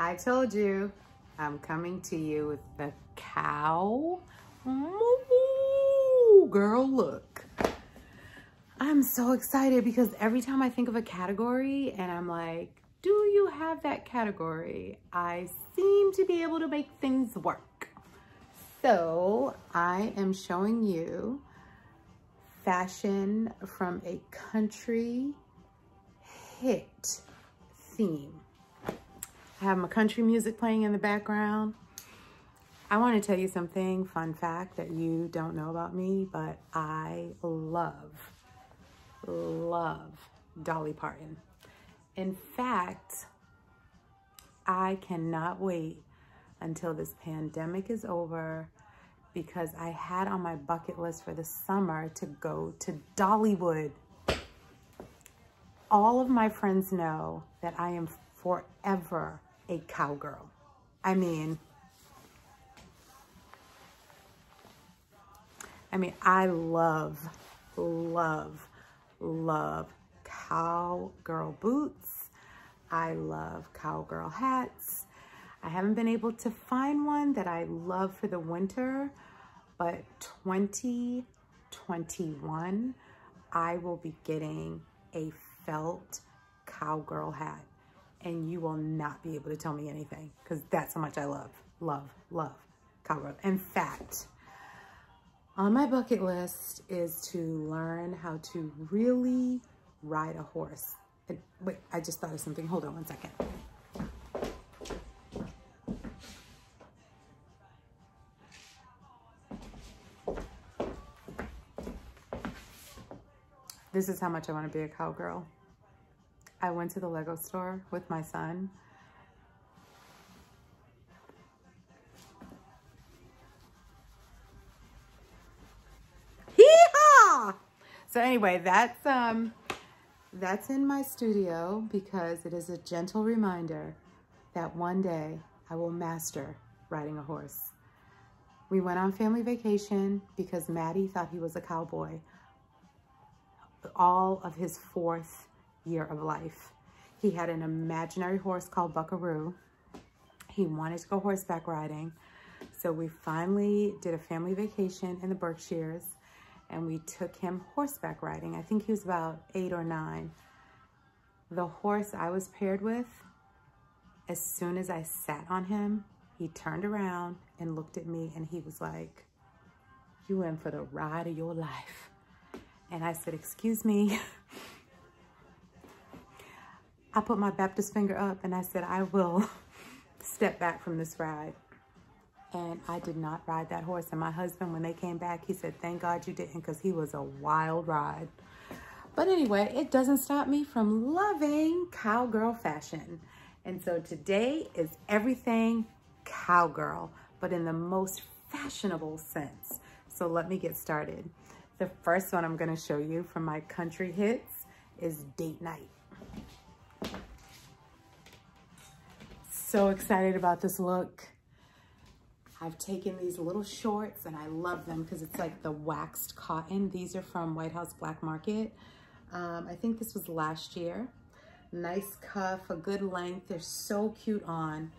I told you I'm coming to you with the cow. Moo, girl, look. I'm so excited because every time I think of a category and I'm like, do you have that category? I seem to be able to make things work. So I am showing you fashion from a country hit theme. I have my country music playing in the background. I want to tell you something, fun fact that you don't know about me, but I love, love Dolly Parton. In fact, I cannot wait until this pandemic is over because I had on my bucket list for the summer to go to Dollywood. All of my friends know that I am forever a cowgirl. I mean, I mean, I love, love, love cowgirl boots. I love cowgirl hats. I haven't been able to find one that I love for the winter, but 2021, I will be getting a felt cowgirl hat and you will not be able to tell me anything because that's how much I love, love, love cowgirl. In fact, on my bucket list is to learn how to really ride a horse. And, wait, I just thought of something. Hold on one second. This is how much I want to be a cowgirl. I went to the Lego store with my son. So anyway, that's um that's in my studio because it is a gentle reminder that one day I will master riding a horse. We went on family vacation because Maddie thought he was a cowboy all of his fourth year of life. He had an imaginary horse called Buckaroo. He wanted to go horseback riding. So we finally did a family vacation in the Berkshires and we took him horseback riding. I think he was about eight or nine. The horse I was paired with, as soon as I sat on him, he turned around and looked at me and he was like, you in for the ride of your life. And I said, excuse me. I put my Baptist finger up and I said, I will step back from this ride. And I did not ride that horse. And my husband, when they came back, he said, thank God you didn't because he was a wild ride. But anyway, it doesn't stop me from loving cowgirl fashion. And so today is everything cowgirl, but in the most fashionable sense. So let me get started. The first one I'm gonna show you from my country hits is Date Night. So excited about this look. I've taken these little shorts and I love them because it's like the waxed cotton. These are from White House Black Market. Um, I think this was last year. Nice cuff, a good length. They're so cute on.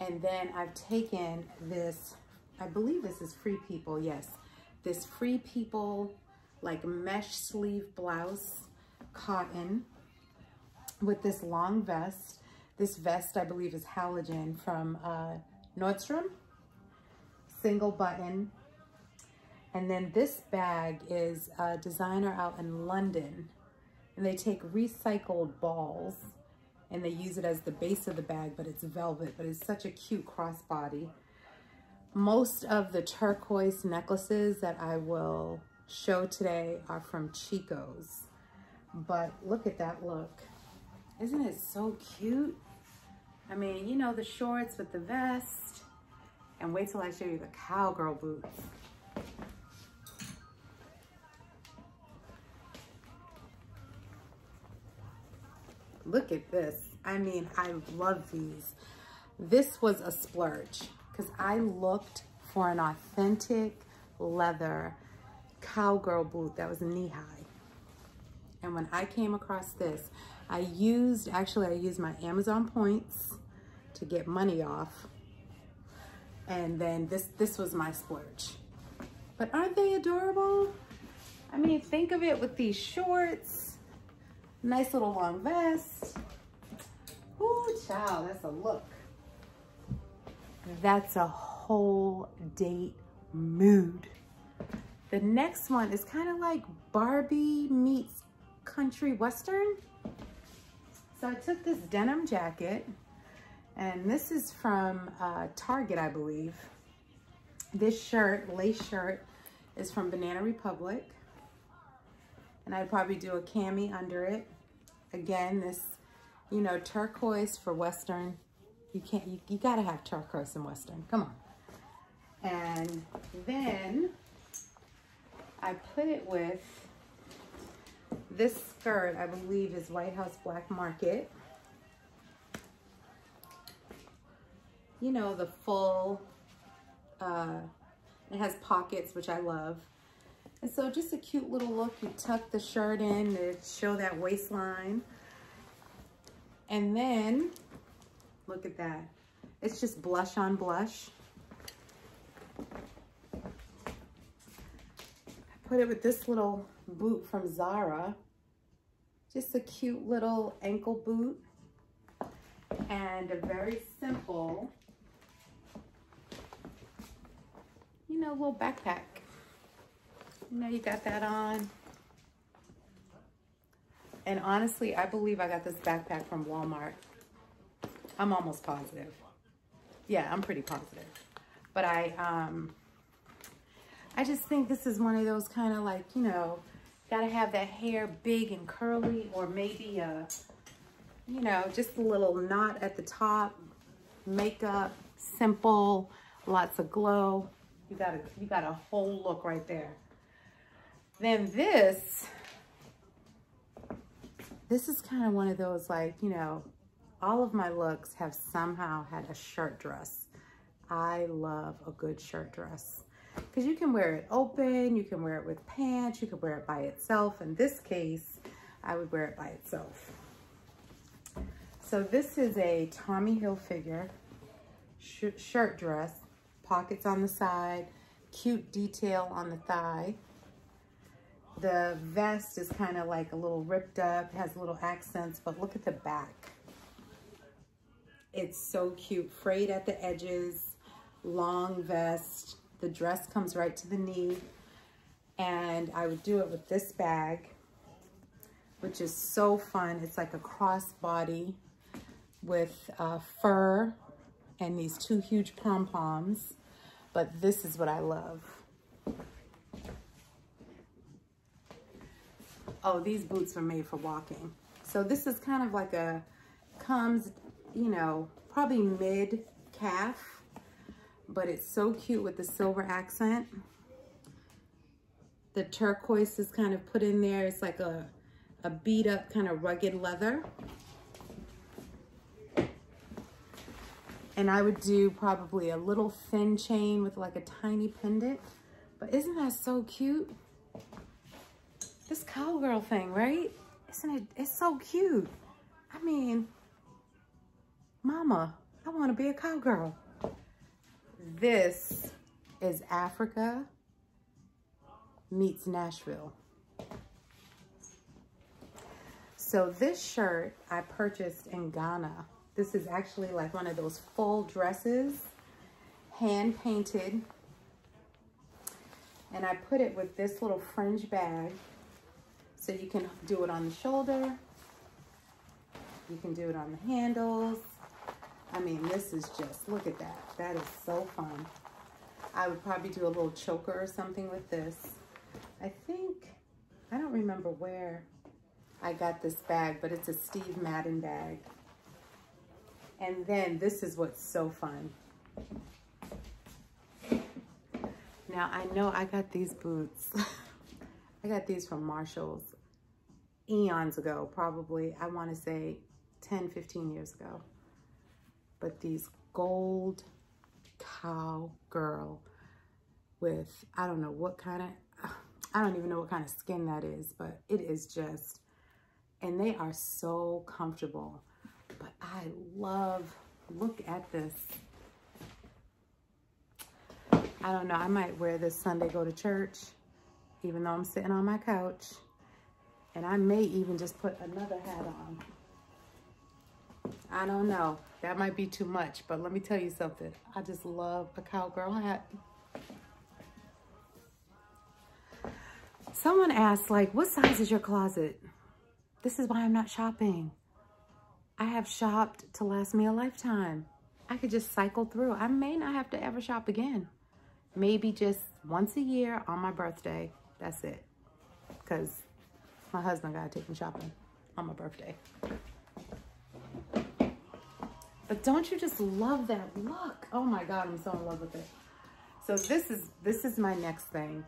And then I've taken this, I believe this is Free People, yes this Free People like mesh sleeve blouse, cotton, with this long vest. This vest, I believe, is halogen from uh, Nordstrom. Single button. And then this bag is a designer out in London. And they take recycled balls and they use it as the base of the bag, but it's velvet, but it's such a cute crossbody. Most of the turquoise necklaces that I will show today are from Chico's. But look at that look. Isn't it so cute? I mean, you know, the shorts with the vest. And wait till I show you the cowgirl boots. Look at this. I mean, I love these. This was a splurge because I looked for an authentic leather cowgirl boot that was knee high. And when I came across this, I used, actually I used my Amazon points to get money off. And then this, this was my splurge. But aren't they adorable? I mean, think of it with these shorts, nice little long vest. Ooh, child, that's a look. That's a whole date mood. The next one is kind of like Barbie meets country western. So I took this denim jacket and this is from uh, Target, I believe. This shirt, lace shirt, is from Banana Republic. And I'd probably do a cami under it. Again, this, you know, turquoise for Western. You can't, you, you gotta have turquoise in Western, come on. And then I put it with this skirt, I believe is White House Black Market. You know, the full, uh, it has pockets, which I love. And so just a cute little look. You tuck the shirt in to show that waistline. And then, look at that. It's just blush on blush. I put it with this little boot from Zara. Just a cute little ankle boot. And a very simple you know, little backpack. You know, you got that on. And honestly, I believe I got this backpack from Walmart. I'm almost positive. Yeah, I'm pretty positive. But I, um, I just think this is one of those kind of like, you know, gotta have that hair big and curly or maybe a, you know, just a little knot at the top, makeup, simple, lots of glow. You got a, you got a whole look right there. Then this, this is kind of one of those like, you know, all of my looks have somehow had a shirt dress. I love a good shirt dress because you can wear it open, you can wear it with pants, you can wear it by itself. In this case, I would wear it by itself. So this is a Tommy Hilfiger sh shirt dress pockets on the side, cute detail on the thigh. The vest is kind of like a little ripped up, has little accents, but look at the back. It's so cute, frayed at the edges, long vest. The dress comes right to the knee. And I would do it with this bag, which is so fun. It's like a crossbody with uh, fur and these two huge pom-poms but this is what I love. Oh, these boots are made for walking. So this is kind of like a, comes, you know, probably mid calf, but it's so cute with the silver accent. The turquoise is kind of put in there. It's like a, a beat up kind of rugged leather. And I would do probably a little thin chain with like a tiny pendant. But isn't that so cute? This cowgirl thing, right? Isn't it? It's so cute. I mean, mama, I want to be a cowgirl. This is Africa meets Nashville. So this shirt I purchased in Ghana this is actually like one of those full dresses, hand painted. And I put it with this little fringe bag. So you can do it on the shoulder. You can do it on the handles. I mean, this is just, look at that. That is so fun. I would probably do a little choker or something with this. I think, I don't remember where I got this bag, but it's a Steve Madden bag. And then this is what's so fun. Now I know I got these boots. I got these from Marshall's eons ago, probably, I want to say 10, 15 years ago. But these gold cow girl with, I don't know what kind of, I don't even know what kind of skin that is, but it is just, and they are so comfortable. But I love Look at this. I don't know. I might wear this Sunday, go to church, even though I'm sitting on my couch. And I may even just put another hat on. I don't know. That might be too much, but let me tell you something. I just love a cowgirl hat. Someone asked, like, what size is your closet? This is why I'm not shopping. I have shopped to last me a lifetime. I could just cycle through. I may not have to ever shop again. Maybe just once a year on my birthday. That's it. Because my husband got to take me shopping on my birthday. But don't you just love that look? Oh my God, I'm so in love with it. So this is this is my next thing.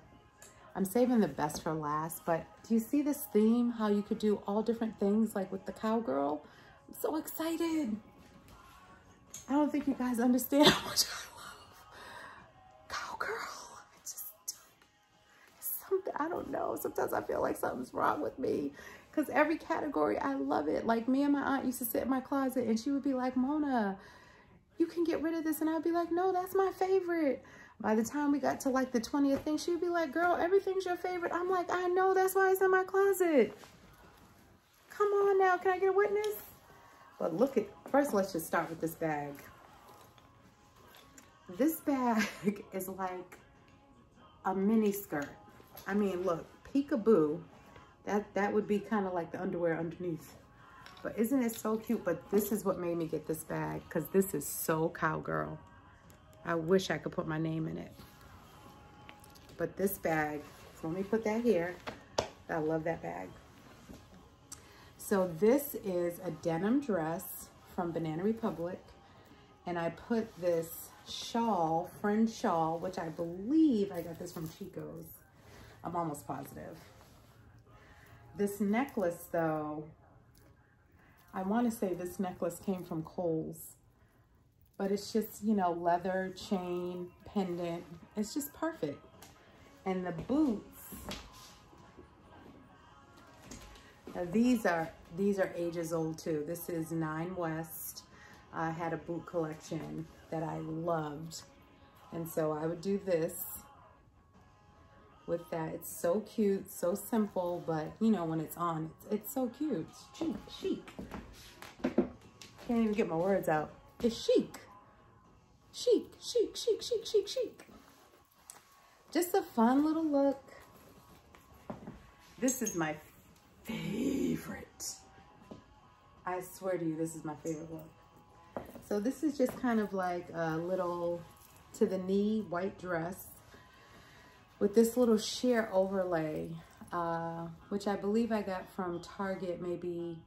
I'm saving the best for last, but do you see this theme? How you could do all different things like with the cowgirl? I'm so excited. I don't think you guys understand how much I love cowgirl. I just, something, I don't know. Sometimes I feel like something's wrong with me because every category, I love it. Like me and my aunt used to sit in my closet and she would be like, Mona, you can get rid of this. And I'd be like, no, that's my favorite. By the time we got to like the 20th thing, she'd be like, girl, everything's your favorite. I'm like, I know, that's why it's in my closet. Come on now, can I get a witness? But look at, first let's just start with this bag. This bag is like a mini skirt. I mean, look, peekaboo. That, that would be kind of like the underwear underneath. But isn't it so cute? But this is what made me get this bag because this is so cowgirl. I wish I could put my name in it. But this bag, so let me put that here. I love that bag. So this is a denim dress from Banana Republic. And I put this shawl, friend shawl, which I believe I got this from Chico's. I'm almost positive. This necklace though, I want to say this necklace came from Kohl's, but it's just, you know, leather, chain, pendant. It's just perfect. And the boots, these are these are ages old too. This is Nine West. I had a boot collection that I loved. And so I would do this with that. It's so cute, so simple, but you know, when it's on, it's, it's so cute. It's chic, chic. Can't even get my words out. It's chic. Chic, chic, chic, chic, chic, chic. Just a fun little look. This is my favorite. I swear to you, this is my favorite look. So this is just kind of like a little to the knee white dress with this little sheer overlay, uh, which I believe I got from Target maybe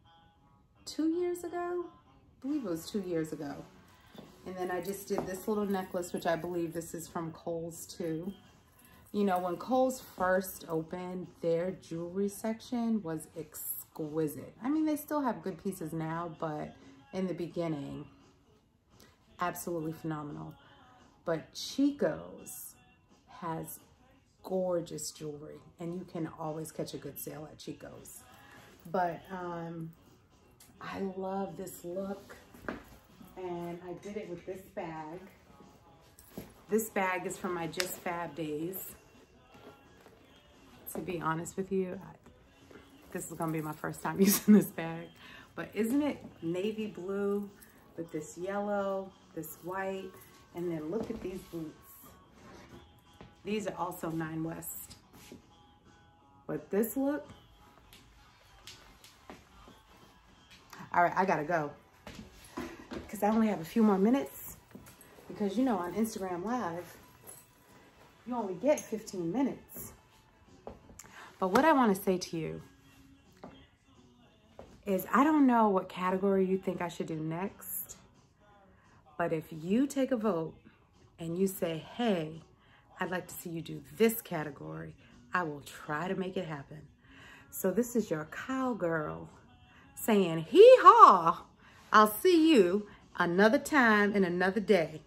two years ago. I believe it was two years ago. And then I just did this little necklace, which I believe this is from Kohl's too. You know, when Kohl's first opened, their jewelry section was exquisite. I mean, they still have good pieces now, but in the beginning, absolutely phenomenal. But Chico's has gorgeous jewelry and you can always catch a good sale at Chico's. But um, I love this look and I did it with this bag. This bag is from my Just Fab days. To be honest with you, I, this is gonna be my first time using this bag. But isn't it navy blue with this yellow, this white, and then look at these boots. These are also Nine West. But this look, all right, I gotta go. Because I only have a few more minutes. Because you know on Instagram Live, you only get 15 minutes. But what I wanna say to you is I don't know what category you think I should do next. But if you take a vote and you say, hey, I'd like to see you do this category. I will try to make it happen. So this is your cowgirl saying, hee haw, I'll see you another time and another day.